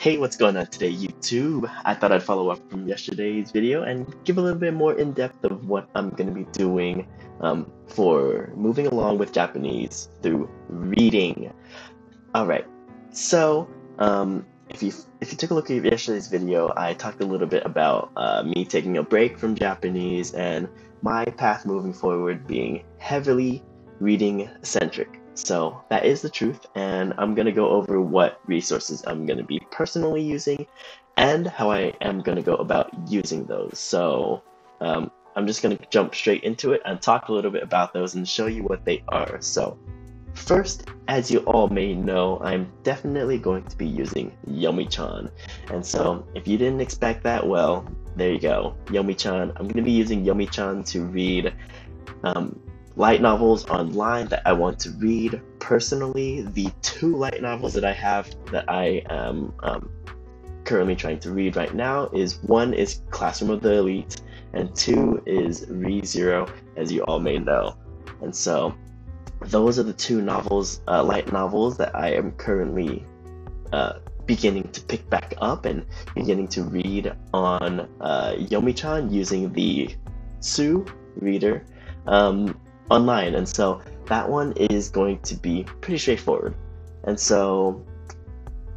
Hey, what's going on today, YouTube? I thought I'd follow up from yesterday's video and give a little bit more in depth of what I'm going to be doing um, for moving along with Japanese through reading. Alright, so um, if you if you took a look at yesterday's video, I talked a little bit about uh, me taking a break from Japanese and my path moving forward being heavily reading centric. So that is the truth, and I'm going to go over what resources I'm going to be personally using and how I am going to go about using those. So um, I'm just going to jump straight into it and talk a little bit about those and show you what they are. So First, as you all may know, I'm definitely going to be using Yomi-chan. And so, if you didn't expect that, well, there you go. Yomi-chan. I'm going to be using Yomi-chan to read um, light novels online that I want to read personally. The two light novels that I have that I am um, currently trying to read right now is one is Classroom of the Elite, and two is Re Zero, as you all may know. And so, those are the two novels, uh, light novels, that I am currently uh, beginning to pick back up and beginning to read on uh, Yomi-chan using the Tsu reader. Um, online. And so that one is going to be pretty straightforward. And so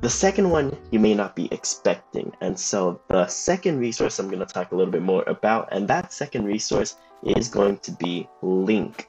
the second one you may not be expecting. And so the second resource I'm going to talk a little bit more about, and that second resource is going to be LingQ.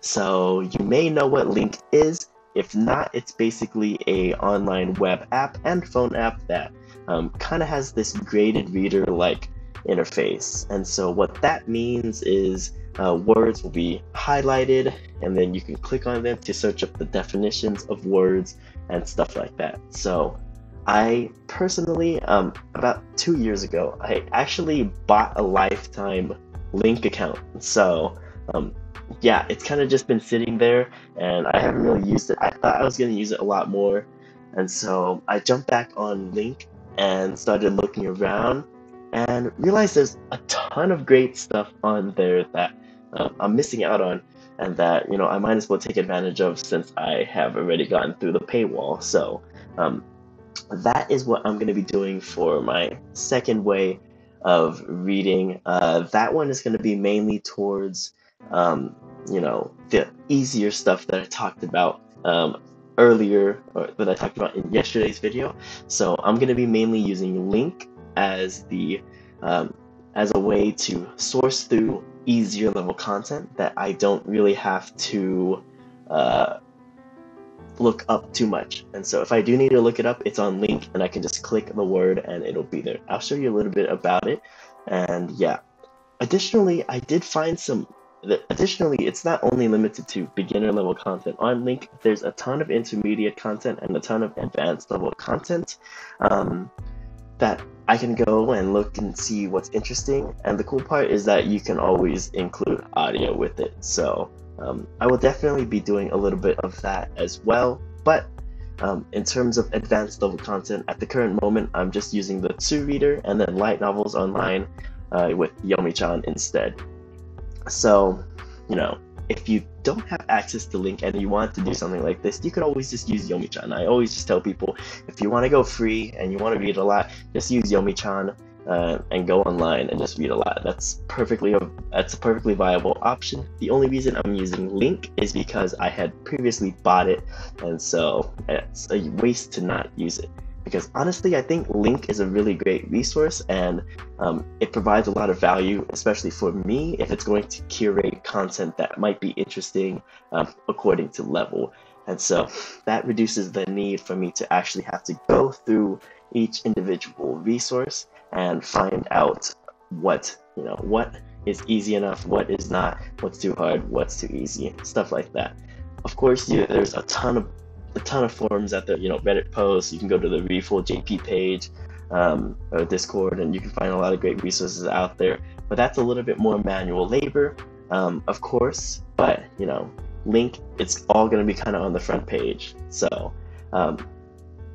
So you may know what LingQ is. If not, it's basically a online web app and phone app that um, kind of has this graded reader like interface. And so what that means is uh, words will be highlighted and then you can click on them to search up the definitions of words and stuff like that. So I personally, um, about two years ago, I actually bought a lifetime LingQ account. So um, yeah, it's kind of just been sitting there and I haven't really used it. I thought I was going to use it a lot more. And so I jumped back on LingQ and started looking around and realized there's a ton of great stuff on there that uh, I'm missing out on and that you know I might as well take advantage of since I have already gotten through the paywall. So um, that is what I'm going to be doing for my second way of reading. Uh, that one is going to be mainly towards um, you know the easier stuff that I talked about um, earlier or that I talked about in yesterday's video. So I'm going to be mainly using LingQ as the um, as a way to source through easier level content that I don't really have to uh, look up too much. And so if I do need to look it up, it's on LingQ and I can just click the word and it'll be there. I'll show you a little bit about it. And yeah, additionally, I did find some additionally it's not only limited to beginner level content on LingQ there's a ton of intermediate content and a ton of advanced level content um, that I can go and look and see what's interesting. And the cool part is that you can always include audio with it. So um, I will definitely be doing a little bit of that as well. But um, in terms of advanced level content, at the current moment, I'm just using the Tsu Reader and then light novels online uh, with Yomi-chan instead. So, you know, if you don't have access to LingQ and you want to do something like this, you could always just use Yomi-chan. I always just tell people if you want to go free and you want to read a lot, just use Yomi-chan uh, and go online and just read a lot. That's perfectly a, that's a perfectly viable option. The only reason I'm using LingQ is because I had previously bought it, and so it's a waste to not use it because honestly, I think LingQ is a really great resource and um, it provides a lot of value, especially for me, if it's going to curate content that might be interesting um, according to level. And so that reduces the need for me to actually have to go through each individual resource and find out what, you know, what is easy enough, what is not, what's too hard, what's too easy, stuff like that. Of course, you, there's a ton of a ton of forums at the you know Reddit posts. You can go to the Refold JP page um, or Discord, and you can find a lot of great resources out there. But that's a little bit more manual labor, um, of course. But you know, LingQ it's all going to be kind of on the front page. So um,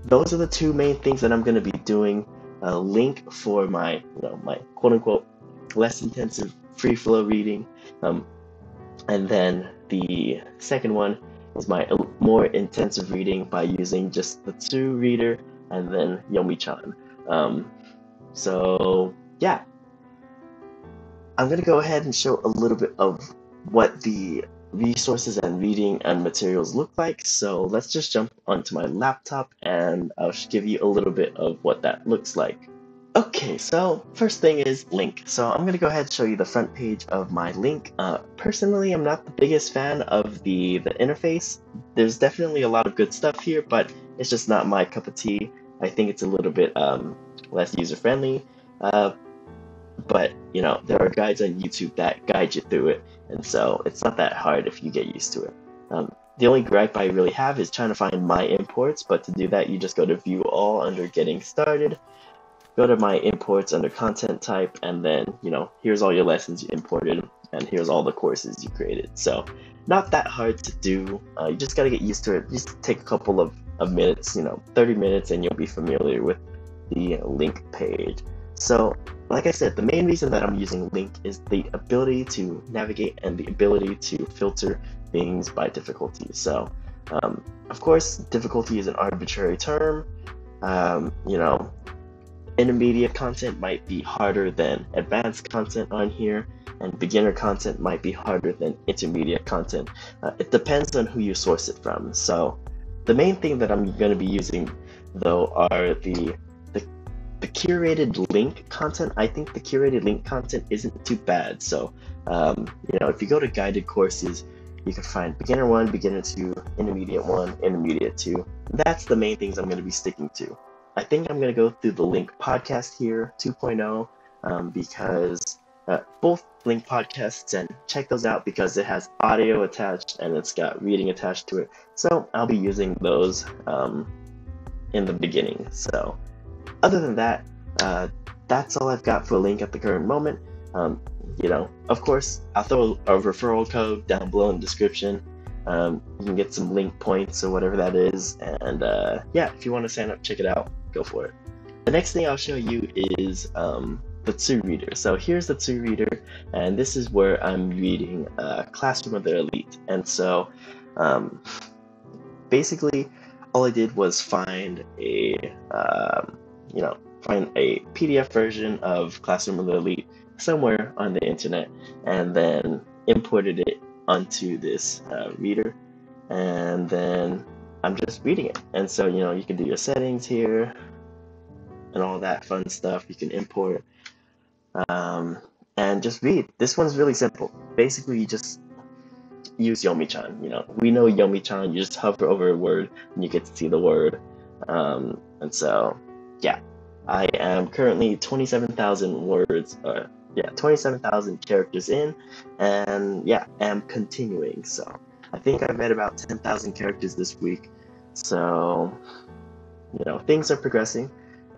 those are the two main things that I'm going to be doing. A LingQ for my you know my quote unquote less intensive free flow reading, um, and then the second one is my more intensive reading by using just the Tsu reader and then Yomi-chan. Um, so yeah, I'm gonna go ahead and show a little bit of what the resources and reading and materials look like. So let's just jump onto my laptop and I'll give you a little bit of what that looks like. Okay, so first thing is LingQ. So I'm gonna go ahead and show you the front page of my LingQ. Uh, personally, I'm not the biggest fan of the, the interface. There's definitely a lot of good stuff here, but it's just not my cup of tea. I think it's a little bit um, less user-friendly. Uh, but, you know, there are guides on YouTube that guide you through it, and so it's not that hard if you get used to it. Um, the only gripe I really have is trying to find my imports, but to do that, you just go to View All under Getting Started, go to my imports under content type and then you know here's all your lessons you imported and here's all the courses you created. So not that hard to do. Uh, you just got to get used to it. Just take a couple of, of minutes you know 30 minutes and you'll be familiar with the LingQ page. So like i said the main reason that i'm using LingQ is the ability to navigate and the ability to filter things by difficulty. So um, of course difficulty is an arbitrary term. Um, you know intermediate content might be harder than advanced content on here, and beginner content might be harder than intermediate content. Uh, it depends on who you source it from. So the main thing that I'm going to be using though are the, the the curated LingQ content. I think the curated LingQ content isn't too bad. So um, you know, if you go to guided courses, you can find beginner one, beginner two, intermediate one, intermediate two. That's the main things I'm going to be sticking to. I think I'm going to go through the LingQ podcast here, 2.0, um, because uh, both LingQ podcasts, and check those out because it has audio attached and it's got reading attached to it. So I'll be using those um, in the beginning. So, other than that, uh, that's all I've got for LingQ at the current moment. Um, you know, of course, I'll throw a referral code down below in the description. Um, you can get some LingQ points or whatever that is. And uh, yeah, if you want to sign up, check it out go for it. The next thing I'll show you is um, the Tsu Reader. So here's the Tsu Reader, and this is where I'm reading uh, Classroom of the Elite. And so um, basically, all I did was find a, um, you know, find a PDF version of Classroom of the Elite somewhere on the internet, and then imported it onto this uh, reader, and then I'm just reading it. And so, you know, you can do your settings here and all that fun stuff. You can import um, and just read. This one's really simple. Basically, you just use Yomi-chan. You know, we know Yomi-chan. You just hover over a word and you get to see the word. Um, and so, yeah, I am currently 27,000 words. Uh, yeah, 27,000 characters in, and yeah, am continuing. So. I think I've read about 10,000 characters this week. So, you know, things are progressing.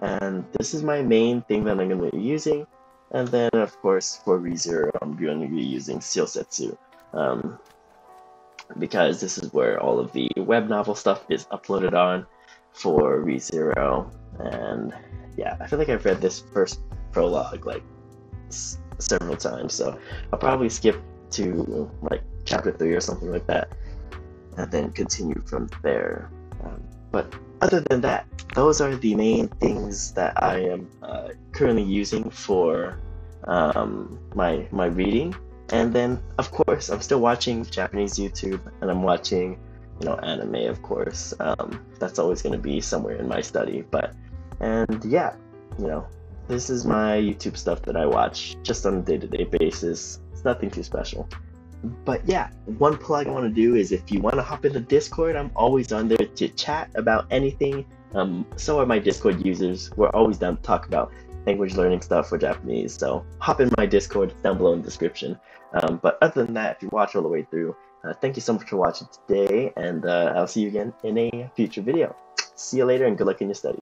And this is my main thing that I'm going to be using. And then, of course, for ReZero, I'm going to be using Syosetu. Um, because this is where all of the web novel stuff is uploaded on for ReZero. And yeah, I feel like I've read this first prologue like s- several times. So I'll probably skip to like chapter three or something like that, and then continue from there. Um, but other than that, those are the main things that I am uh, currently using for um, my my reading. And then, of course, I'm still watching Japanese YouTube, and I'm watching, you know, anime. Of course, um, that's always going to be somewhere in my study. But and yeah, you know, this is my YouTube stuff that I watch just on a day-to-day basis. It's nothing too special but yeah, one plug I want to do is if you want to hop into Discord, I'm always on there to chat about anything. Um, so are my Discord users. We're always down to talk about language learning stuff for Japanese. So hop in my Discord, down below in the description. Um, but other than that, if you watch all the way through, uh, thank you so much for watching today, and uh, I'll see you again in a future video. See you later, and good luck in your studies.